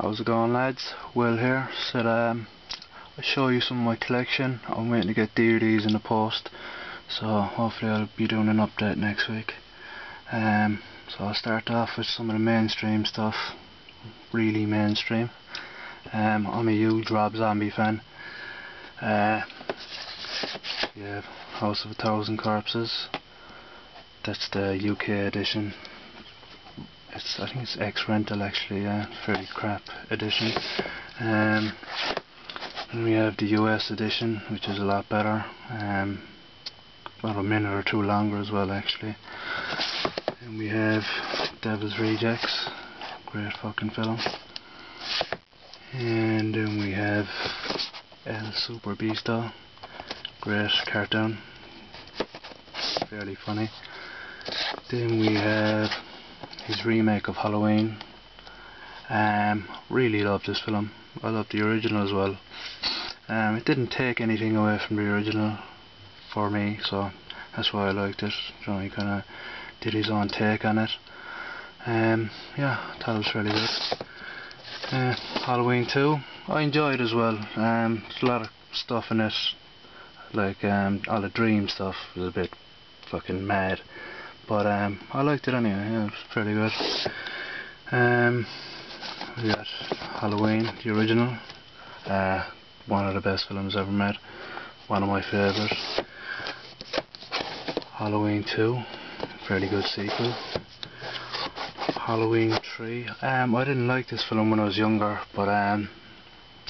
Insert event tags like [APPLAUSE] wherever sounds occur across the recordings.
How's it going lads? Will here. Said um, I'll show you some of my collection. I'm waiting to get DVDs in the post. So hopefully I'll be doing an update next week. Um, so I'll start off with some of the mainstream stuff. Really mainstream. Um, I'm a huge Rob Zombie fan. Uh, yeah, House of a Thousand Corpses. That's the UK edition it's I think it's X rental actually, yeah, very crap edition. Um, and we have the US edition, which is a lot better. Um, about a minute or two longer as well actually. And we have Devil's Rejects, great fucking film. And then we have El Super Beasto, great cartoon, fairly funny. Then we have his remake of Halloween. Um, really loved this film. I loved the original as well. Um, it didn't take anything away from the original for me, so that's why I liked it. You know, he kind of did his own take on it. Um, yeah, thought it was really good. Uh, Halloween 2, I enjoyed as well. Um, there's a lot of stuff in it, like um, all the dream stuff was a bit fucking mad. But um, I liked it anyway, it was pretty good. Um, we got Halloween, the original. Uh, one of the best films ever made. One of my favourites. Halloween 2, fairly good sequel. Halloween 3. Um, I didn't like this film when I was younger, but um,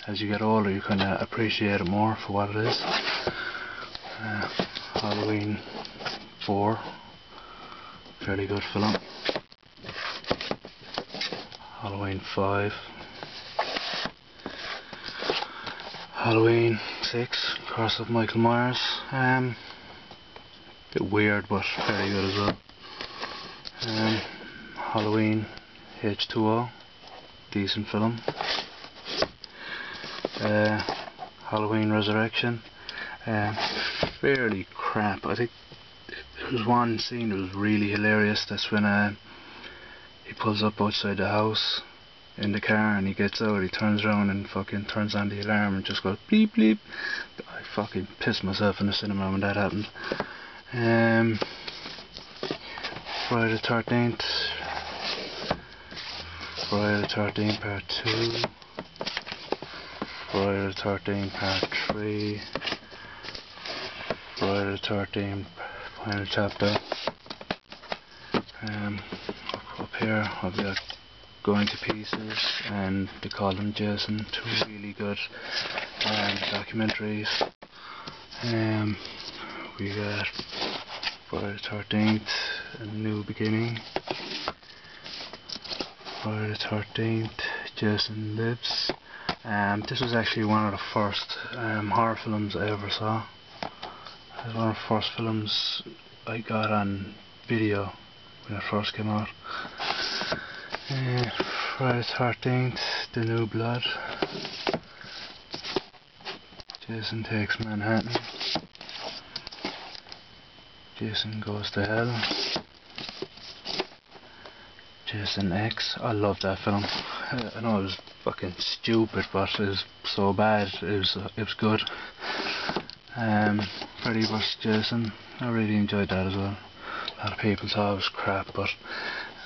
as you get older you kind of appreciate it more for what it is. Uh, Halloween 4 fairly good film. Halloween 5. Halloween 6, Curse of Michael Myers. Um, bit weird but very good as well. Um, Halloween H2O, decent film. Uh, Halloween Resurrection, uh, fairly crap. I think there was one scene that was really hilarious. That's when uh, he pulls up outside the house in the car and he gets out, he turns around and fucking turns on the alarm and just goes bleep bleep. I fucking pissed myself in the cinema when that happened. Um, Friday the 13th. Friday the 13th part 2. Friday the 13th part 3. Friday the 13th final chapter. Um, up here I've got Going to Pieces and the Him Jason, two really good um, documentaries. Um, we got Friday the 13th, A New Beginning. Friday the 13th, Jason Lives. Um, this was actually one of the first um, horror films I ever saw. Was one of the first films I got on video when it first came out. Uh, Friday the 13th, The New Blood. Jason Takes Manhattan. Jason Goes to Hell. Jason X. I love that film. [LAUGHS] I know it was fucking stupid, but it was so bad. It was it was good. Um, Freddy vs Jason, I really enjoyed that as well. A lot of people thought it was crap, but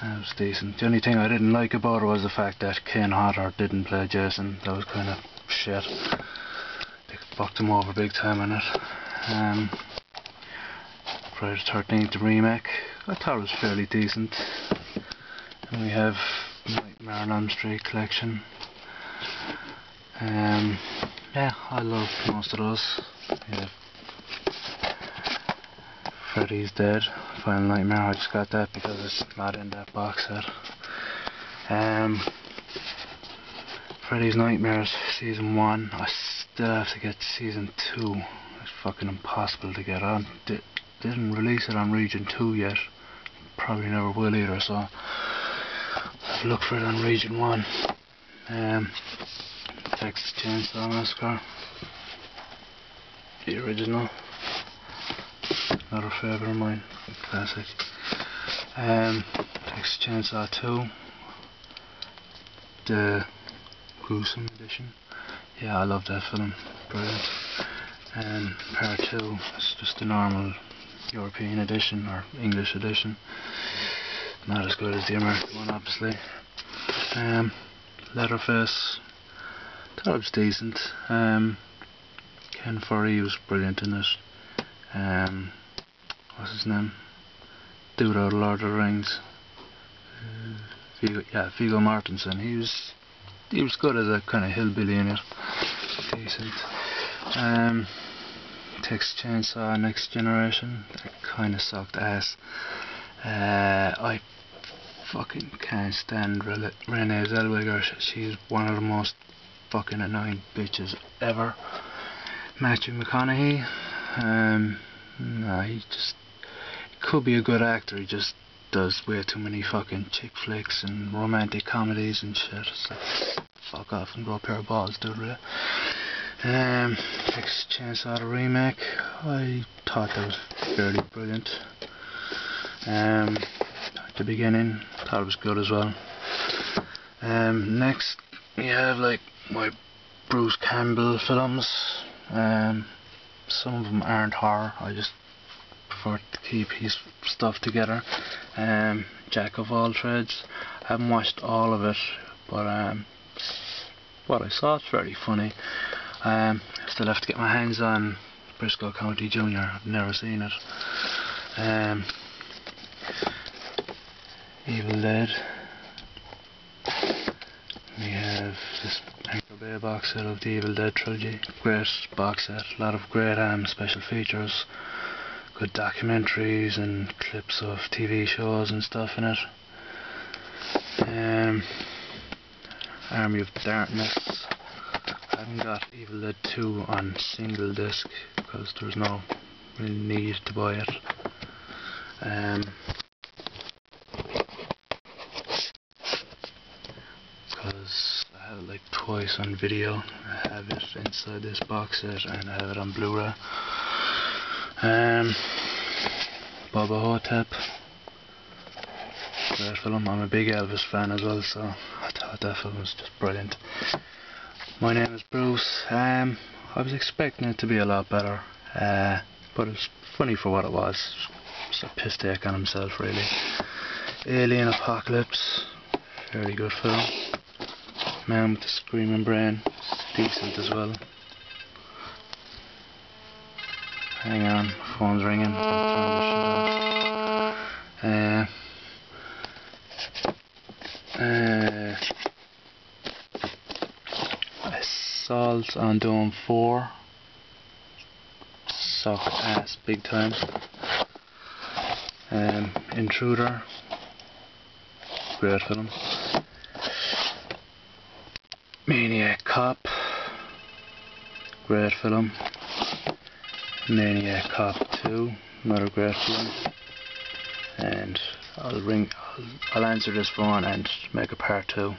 uh, it was decent. The only thing I didn't like about it was the fact that Kane Hodder didn't play Jason. That was kind of shit. They fucked him over big time in it. Um, Friday the 13th remake, I thought it was fairly decent. And we have Nightmare on Elm Street collection. Um, yeah, I love most of those. Yeah. Freddy's Dead, Final Nightmare, I just got that because it's not in that box set. Um, Freddy's Nightmares Season 1, I still have to get Season 2. It's fucking impossible to get on. Didn't release it on Region 2 yet. Probably never will either, so look for it on Region 1. Um, Texas Chainsaw Massacre. The original. Another favourite of mine. Classic. Um, Texas Chainsaw 2. The gruesome edition. Yeah, I love that film. Brilliant. And part two is just the normal European edition or English edition. Not as good as the American one, obviously. Um, Leatherface, thought it was decent. Um, Ken Foree was brilliant in it. Um, what's his name? Dude out of Lord of the Rings. Viggo, yeah, Viggo Mortensen. He was he was good as a kind of hillbilly in it. Decent. Um, Texas Chainsaw Next Generation. That kind of sucked ass. Uh, I fucking can't stand Renee Zellweger. She's one of the most fucking annoying bitches ever. Matthew McConaughey. Um, no, he just could be a good actor. He just does way too many fucking chick flicks and romantic comedies and shit. Like, fuck off and grow a pair of balls, dude. Really. Um, Texas Chainsaw the remake. I thought that was fairly brilliant. Um, at the beginning, thought it was good as well. Um, next, we have like my Bruce Campbell films. Um, some of them aren't horror. I just prefer to keep his stuff together. Um, Jack of all trades. I haven't watched all of it, but um, what I saw it's very funny. Um, still have to get my hands on Brisco County Junior. I've never seen it. Um, Evil Dead. We have this Bay box set of the Evil Dead trilogy. Great box set. A lot of great um, special features. Good documentaries and clips of TV shows and stuff in it. Um, Army of Darkness. I haven't got Evil Dead 2 on single disc because there's no real need to buy it. Um, because I have it on video. I have it inside this box set and I have it on Blu-ray. Um, Bubba Ho-Tep. Great film. I'm a big Elvis fan as well, so I thought that film was just brilliant. My name is Bruce. Um, I was expecting it to be a lot better, uh, but it's funny for what it was. Just a piss take on himself, really. Alien Apocalypse. Very good film. Man with the Screaming Brain, decent as well. Hang on, phone's ringing. Uh, uh, Assault on Dome 4. Suck ass big time. Um, Intruder. Great film. Maniac Cop, great film. Maniac Cop 2, another great film. And I'll ring, I'll, I'll answer this phone and make a part 2.